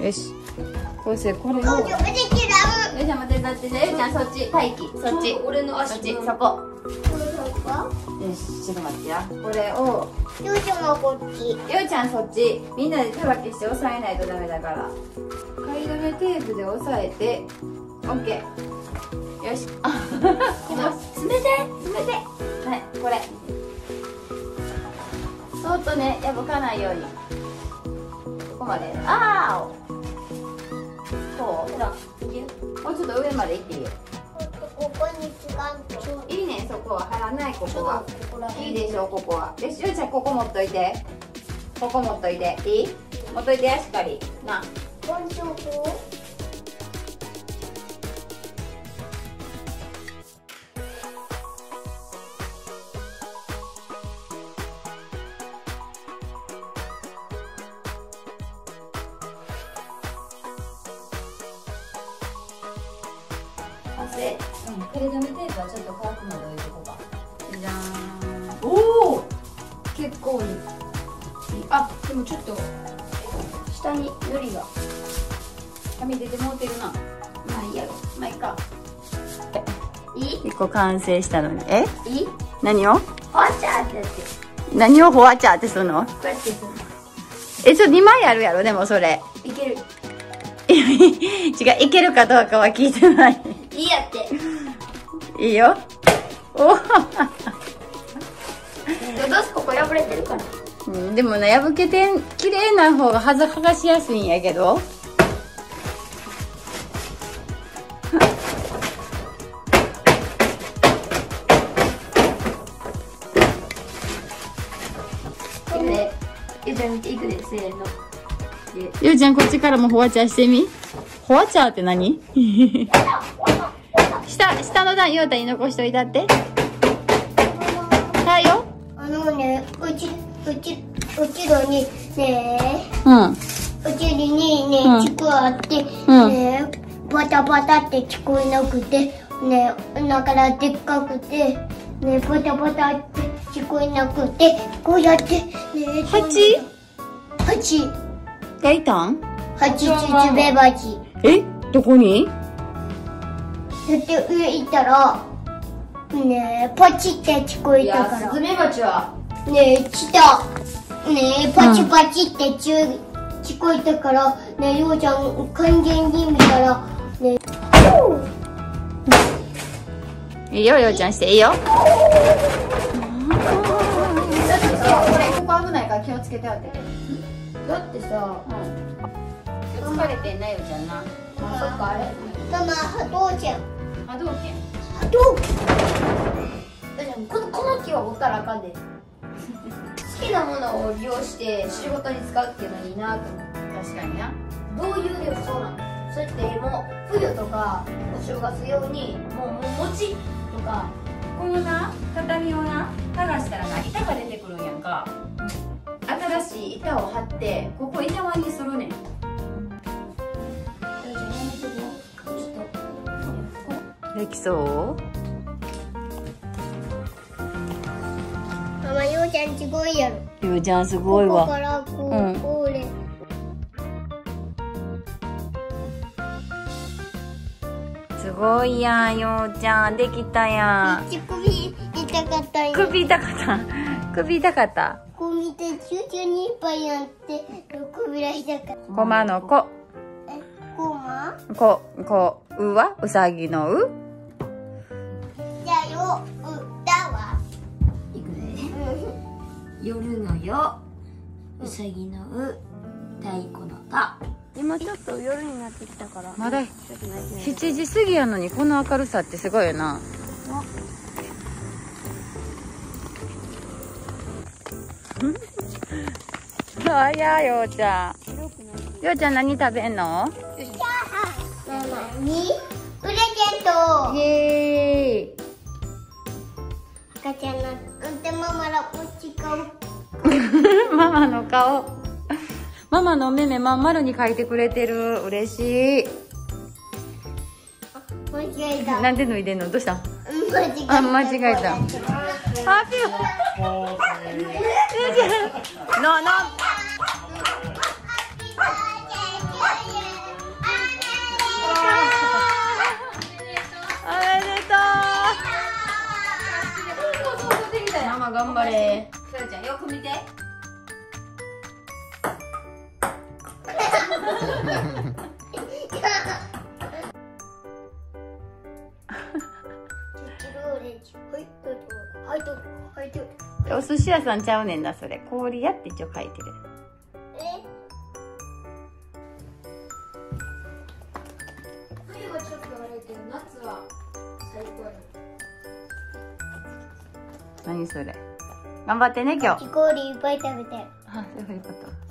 よし。こうしてこれを。待って待ってじゃあよいちゃんそっち待機。そっち。俺の足。そっちそこ。これそこ。よしちょっと待ってやこれを。ようちゃんはこっち。よいちゃんそっち。みんなで手分けして押さえないとダメだから。仮止めテープで押さえて。オッケー。よし。あ今冷て冷て。はいこれ。そっとね破かないようにまで。ああこうほらもうちょっと上まで行っていいよ。ここにいいねそこは。貼らないここは。いいでしょここは。よしよいちゃんここ持っといて。ここ持っといて。いい？持っといてやしっかり。な。こんとこ汗うん。これ止めテープはちょっと乾くまで置いとこうかじゃー。んおお結構いい。あでもちょっと下にのりが。紙出てもうてるな。まあいいやろ。まあいいか。いい一個完成したのに。え？いい何を？ほわちゃーってやって何をほわちゃってするの？こうやってする。えちょ2枚あるやろでもそれ。いける。違ういけるかどうかは聞いてないいいやって。いいよ。お。どうせここ破れてるから。うんでもね破けて綺麗な方がはず剥がしやすいんやけど。ゆうちゃん見ていくでせーの。ゆうちゃんこっちからもほわちゃしてみ。ほわちゃって何？下下の段ゆうたに残しといたって。はいよ。あのねうちうちうちろにねうん。うちにね、うん。ちくわあって、うん。ねバタバタって聞こえなくてねだからでっかくてねバタバタって聞こえなくてこうやってね蜂ハチがいたん？ハチツツベバチえ？どこに？だって上行ったらねパチって聞こえたから。スズメバチは。ねえ、来た。ねえ、パチパチってちゅ、聞こえたから、ねえ、ようちゃん、完全に見たら、ねえ、いいよようちゃんしていいよ。だってさこれここ危ないから気をつけてあって。だってさうん。疲れてんなようちゃんな。あそっかあれ。ママ、ハトちゃん。波動拳。ハトだってこのこの木は折ったらあかんで。好きなものを利用して仕事に使うっていうのいいなと思って確かにな。どういうでもそうなのそうやってもう冬とかお正月用にもうもう餅とか。このな畳をな剥がしたらな板が出てくるんやんか。新しい板を張ってここ板割りにするねんできそうママ、ようちゃんすごいやろ。ゆうちゃんすごいここかわ。ら、こう、うんこうで。すごいやんようちゃん。できたやん。首痛かったんや。首痛かった。首痛かった。こう見て、チューチューにいっぱいやって、首が痛かった。コマの子え、こまここうはうさぎのう？夜の夜。うさぎのう太鼓のた。今ちょっと夜になってきたから。まだちょっと泣いてない7時過ぎやのにこの明るさってすごいよな。あやようちゃん。ようちゃん何食べんの？ママにプレゼント。イエーイ。赤ちゃんのうんでママらこっち顔ママの顔。ママの目目まん丸に描いてくれてる。嬉しい。間違えた。なんで脱いでんの？どうした？間違えた。あ、間違えた。ハッピー。ノー。ノー。頑張れ。さやちゃんよく見て。寿司屋さんちゃうねんなそれ。氷屋って一応書いてる。え？冬はちょっと悪いけど夏は最高や何それ。頑張ってね今日。氷いっぱい食べてあそういうこと